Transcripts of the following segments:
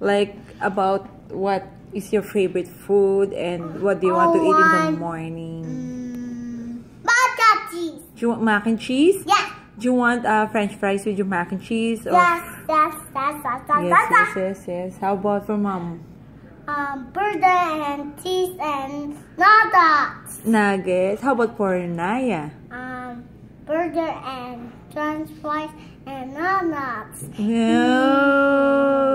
Like about what is your favorite food and what do you want to eat in the morning? Mm, mac and cheese. Do you want mac and cheese? Yeah. Do you want uh, French fries with your mac and cheese? Or... Yes, yes, yes, yes, yes, Yes, yes, yes. How about for mom? Um, burger and cheese and nuggets. Nuggets. How about for Naya? Um, burger and french fries and nuggets. No.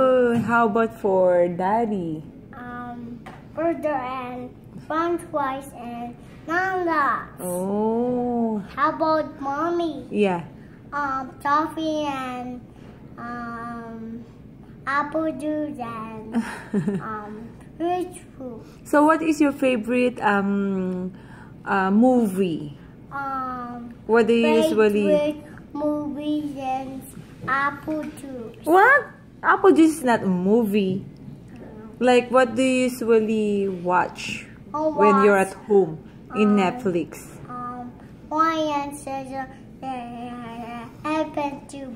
How about for daddy? Um, burger and french fries and nuggets. Oh. How about mommy? Yeah. Um, coffee and um, apple juice and um, rich food. so what is your favorite um uh, movie? Um, What do you usually favorite movies and apple juice. What? Apple juice is not a movie. Like what do you usually watch Oh, when you're at home in Um, Netflix? Um, Ryan says uh, happen to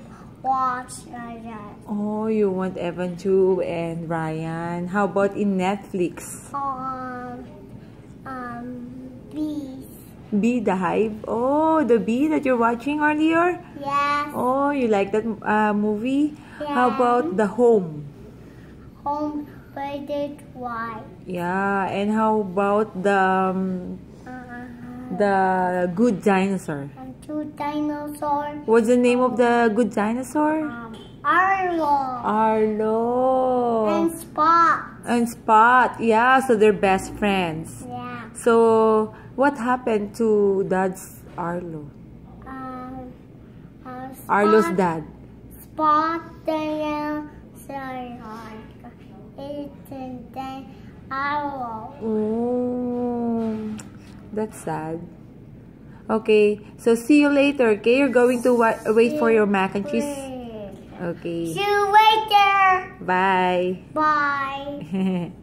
watch uh, that. Oh, you want Evan to and Ryan. How about in Netflix? Um, Bee the Hive. Oh, the bee that you're watching earlier. Yes. Oh, you like that uh, movie? How about The Home? Home faded white. Yeah, and how about the um, Uh, the Good Dinosaur? and two dinosaurs. What's the name of the Good Dinosaur? Um, Arlo Arlo and Spot. and Spot. Yeah, so they're best friends. Yeah. So what happened to Dad's Arlo? Um, uh, Spot, Arlo's dad. Spot and sorry, it's and then Arlo. Oh, that's sad. Okay, so see you later. Okay, you're going to wa- wait for your mac and cheese. Okay. See you later. bye. Bye.